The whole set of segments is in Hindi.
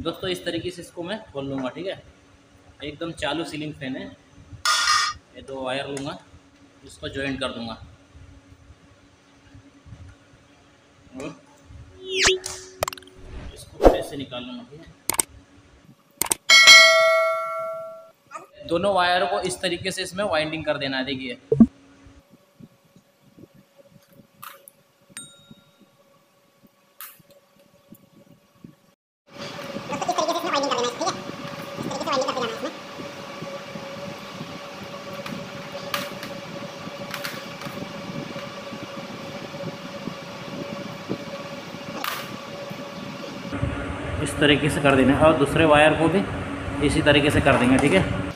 दोस्तों, इस तरीके से इसको मैं खोल लूँगा, ठीक है? एकदम चालू सीलिंग फ़ैन है। ये दो वायर लूँगा, इसको ज्वाइन कर दूँगा। इसको ऐसे निकाल लूँगा, ठीक है? दोनों वायरों को इस तरीके से इसमें वाइंडिंग कर देना है, देखिए। तरीके से कर देना और दूसरे वायर को भी इसी तरीके से कर देंगे, ठीक है?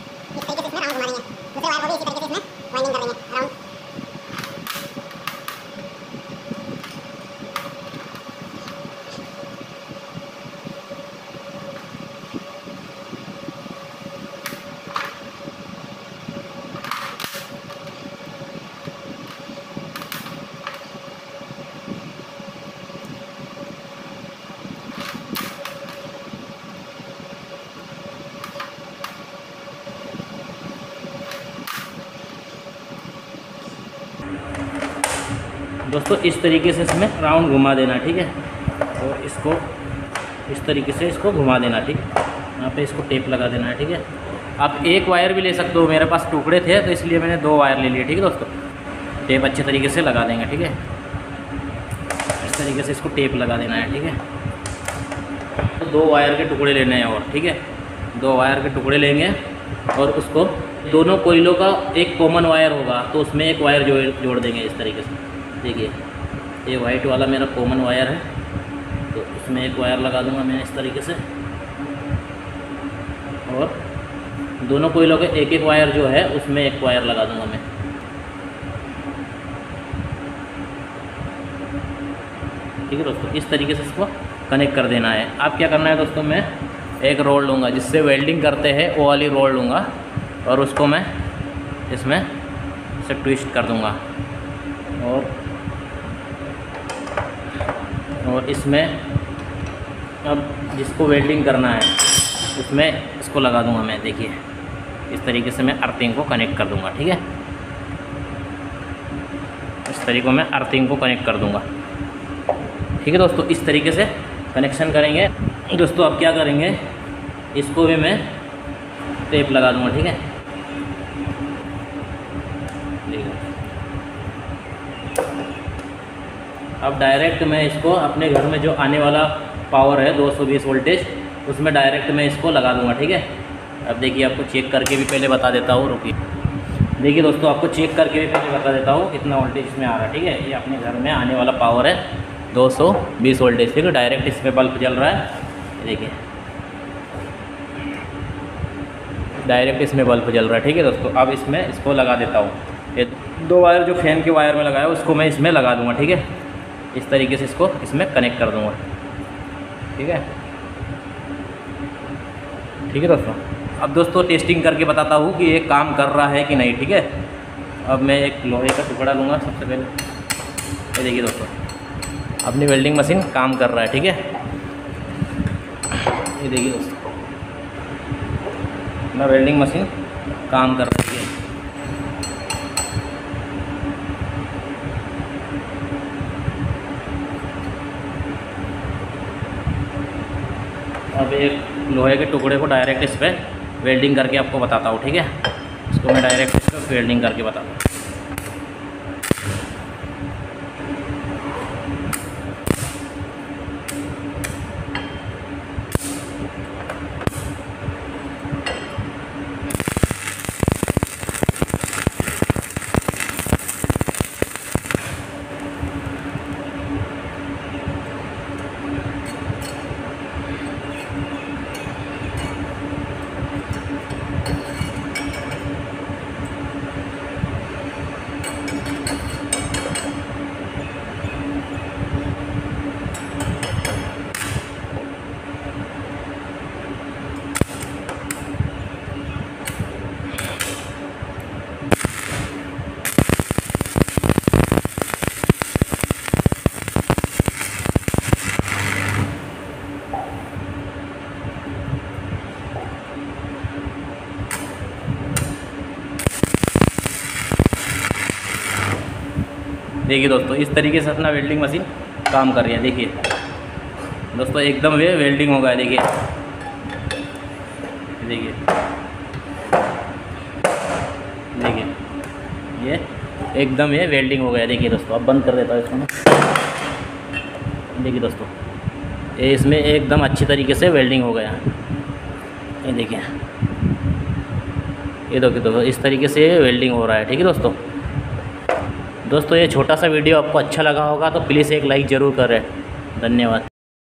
दोस्तों, इस तरीके से इसमें राउंड घुमा देना, ठीक है? और इसको, इस तरीके से इसको घुमा देना, ठीक? यहाँ पे इसको टेप लगा देना है ठीक है? आप एक वायर भी ले सकते हो, मेरे पास टुकड़े थे तो इसलिए मैंने दो वायर ले लिए, ठीक है दोस्तों? टेप अच्छे तरीके से लगा देंगे, ठीक है? इस तरीके से इसको टेप लगा देना है, ठीक है? दो वायर के टुकड़े लेने हैं और, ठीक है? दो वायर के टुकड़े लेंगे और उसको दोनों कोयलों का एक कॉमन वायर होगा तो उसमें एक वायर जोड़ जोड़ देंगे इस तरीके से। देखिए, ये वाइट वाला मेरा कॉमन वायर है तो इसमें एक वायर लगा दूँगा मैं इस तरीके से। और दोनों कोयलों के एक एक वायर जो है, उसमें एक वायर लगा दूँगा मैं। ठीक है दोस्तों, इस तरीके से इसको कनेक्ट कर देना है। आप क्या करना है दोस्तों, मैं एक रोड लूँगा, जिससे वेल्डिंग करते हैं, वो वाली रोड लूँगा। और उसको मैं इसमें से ट्विस्ट कर दूँगा। और और इसमें अब जिसको वेल्डिंग करना है, उसमें इसको लगा दूँगा मैं, देखिए। इस तरीके से मैं अर्थिंग को कनेक्ट कर दूँगा, ठीक है? इस तरीके में अर्थिंग को कनेक्ट कर दूँगा। ठीक है दोस्तों, इस तरीके से कनेक्शन करेंगे। दोस्तों, अब क्या करेंगे? इसको भी मैं टेप लगा दूँगा, ठीक है? अब डायरेक्ट मैं इसको अपने घर में जो आने वाला पावर है 220 वोल्टेज उसमें डायरेक्ट मैं इसको लगा दूँगा, ठीक है? अब देखिए, आपको चेक करके भी पहले बता देता हूँ, रुकिए। देखिए दोस्तों, आपको चेक करके भी पहले बता देता हूँ कितना वोल्टेज इसमें आ रहा है, ठीक है? ये अपने घर में आने वाला पावर है 220 वोल्टेज ठीक है? डायरेक्ट इसमें बल्ब जल रहा है, देखिए। डायरेक्ट इसमें बल्ब जल रहा है, ठीक है दोस्तों? अब इसमें इसको लगा देता हूँ। ये दो वायर जो फ़ैन के वायर में लगाया, उसको मैं इसमें लगा दूँगा, ठीक है? इस तरीके से इसको इसमें कनेक्ट कर दूँगा। ठीक है? ठीक है दोस्तों? अब दोस्तों टेस्टिंग करके बताता हूँ कि ये काम कर रहा है कि नहीं, ठीक है? अब मैं एक लोहे का टुकड़ा लूँगा सबसे पहले। ये देखिए दोस्तों, अपनी वेल्डिंग मशीन काम कर रहा है, ठीक है? ये देखिए दोस्तों, अपना वेल्डिंग मशीन काम कर रही है? अब एक लोहे के टुकड़े को डायरेक्ट इस पर वेल्डिंग करके आपको बताता हूँ, ठीक है? इसको मैं डायरेक्ट इस पर वेल्डिंग करके बताता हूँ। देखिए दोस्तों, इस तरीके से अपना वेल्डिंग मशीन काम कर रही है, देखिए। दोस्तों, एकदम ये वेल्डिंग हो गया, देखिए। देखिए। देखिए। ये एकदम ये वेल्डिंग हो गया, देखिए दोस्तों, अब बंद कर देता हूँ इसको मैं। देखिए दोस्तों, ये इसमें एकदम अच्छी तरीके से वेल्डिंग हो गया। ये देखिए। ये देखिए दोस्तों, इस तरीके से वेल्डिंग हो रहा है, ठीक है दोस्तों? दोस्तों, ये छोटा सा वीडियो आपको अच्छा लगा होगा तो प्लीज़ एक लाइक ज़रूर करें। धन्यवाद।